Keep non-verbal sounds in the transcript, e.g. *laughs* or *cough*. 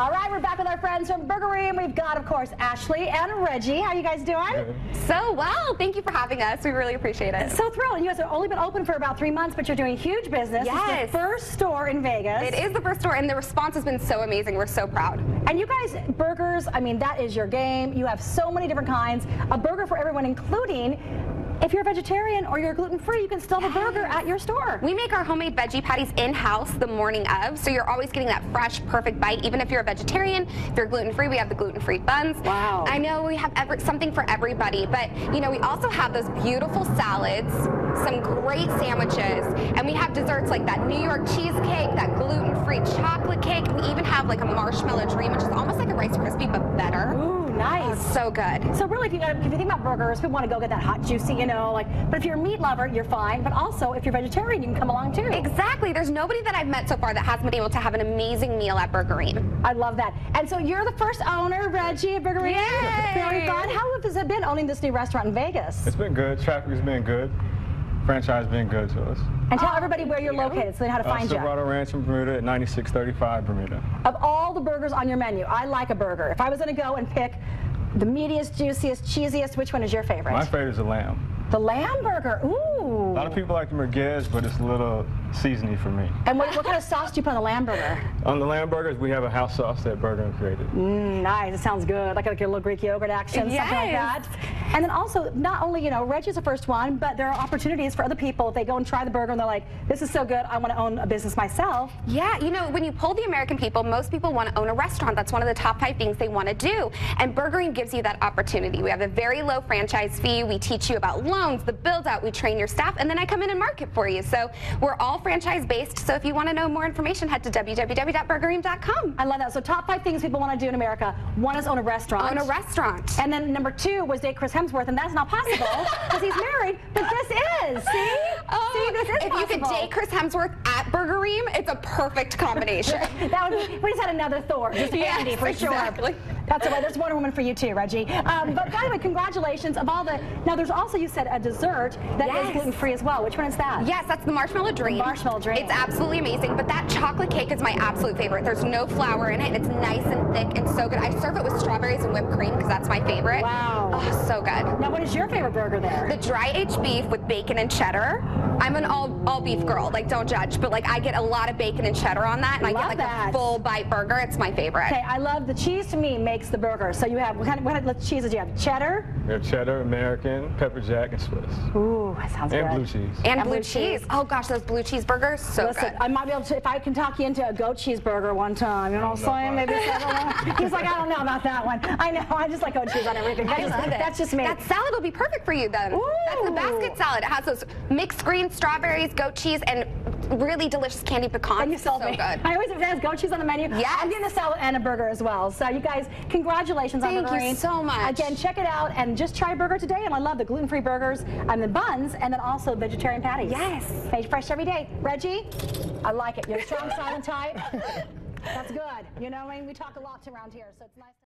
All right, we're back with our friends from Burgerim, and we've got, of course, Ashley and Reggie. How are you guys doing? So well. Thank you for having us. We really appreciate it. So thrilled. You guys have only been open for about three months, but you're doing huge business. Yes. It's the first store in Vegas. It is the first store, and the response has been so amazing. We're so proud. And you guys, burgers, I mean, that is your game. You have so many different kinds. A burger for everyone, including if you're a vegetarian or you're gluten free, you can still have a burger at your store. We make our homemade veggie patties in-house the morning of, so you're always getting that fresh, perfect bite. Even if you're a vegetarian, if you're gluten-free, we have the gluten-free buns. Wow. I know we have every, something for everybody, but you know, we also have those beautiful salads, some great sandwiches, and we have desserts like that New York cheesecake, that gluten-free chocolate cake, and we even have like a marshmallow dream, which is almost like a Rice Krispie, but better. Ooh, nice. So good. So really, if you, if you think about burgers, we want to go get that hot, juicy, you know, like. But if you're a meat lover, you're fine. But also, if you're vegetarian, you can come along too. Exactly. There's nobody that I've met so far that hasn't been able to have an amazing meal at Burgerim. I love that. And so you're the first owner, Reggie, of Burgerim. Yay! Very fun. How has it been owning this new restaurant in Vegas? It's been good. Traffic has been good. Franchise been good to us. And tell everybody where you're located so they know how to Uh, find you. Silverado Ranch in Bermuda at 9635 Bermuda. Of all the burgers on your menu, I like a burger. If I was going to go and pick the meatiest, juiciest, cheesiest, which one is your favorite? My favorite is the lamb. the lamb burger. Ooh. A lot of people like the merguez, but it's a little seasony for me. And what, what kind of sauce do you put on the lamb burger? On the lamb burgers, we have a house sauce that Burger created. Mm, nice. It sounds good. Like, like your little Greek yogurt action, something like that. And then also, not only, you know, Reggie's the first one, but there are opportunities for other people. If they go and try the burger and they're like, this is so good, I want to own a business myself. Yeah, you know, when you poll the American people, most people want to own a restaurant. That's one of the top five things they want to do. And Burgerim gives you that opportunity. We have a very low franchise fee. We teach you about loans, the build out, we train your staff, and then I come in and market for you. So we're all franchise based. So if you want to know more information, head to www.burgerim.com. I love that. So top five things people want to do in America. One is own a restaurant. Own a restaurant. And then number two was date Chris Hemsworth, and that's not possible because he's married. But this is. See? Oh, See, this is if you could date Chris Hemsworth at Burgerim, it's a perfect combination. *laughs* that would be, we just had another Thor, just Yes, Andy for exactly. sure. That's right. There's Wonder Woman for you too, Reggie. Um, but by the way, congratulations of all the. Now there's also you said a dessert that is Yes. gluten free as well. Which one is that? Yes, that's the marshmallow dream. marshmallow dream. It's absolutely amazing, but that chocolate cake is my absolute favorite. There's no flour in it. It's nice and thick and so good. I serve it with strawberries and whipped cream because my favorite. Wow. Oh, so good. Now, what is your favorite burger there? The dry aged beef with bacon and cheddar. I'm an all all beef girl. Like, don't judge, but like I get a lot of bacon and cheddar on that, and I get like that. a full bite burger. It's my favorite. Okay, I love the cheese. To me, makes the burger. So you have what kind of, what kind of cheeses do you have? Cheddar. We have cheddar, American, pepper jack, and Swiss. Ooh, that sounds And good. And blue cheese. And, And blue blue cheese. cheese. Oh gosh, those blue cheese burgers, so Listen, good. I might be able to, if I can talk you into a goat cheeseburger one time, you know what I'm saying? no. Maybe. *laughs* He's like, I don't know about that one. I know, I just like goat cheese on everything. That's, I just, love it. that's just me. That salad will be perfect for you then. That's the basket salad. It has those mixed green strawberries, goat cheese, and really delicious candy pecans. And you sold so me. good. I always if there's goat cheese on the menu. Yes. I'm getting a salad and a burger as well. So you guys, congratulations on the Thank you so much. Again, check it out and just try a burger today. And I love the gluten-free burgers and the buns, and then also vegetarian patties. Yes. Made fresh every day. Reggie, I like it. You're a strong, silent type. *laughs* That's good. You know, I mean, we talk a lot around here, so it's nice.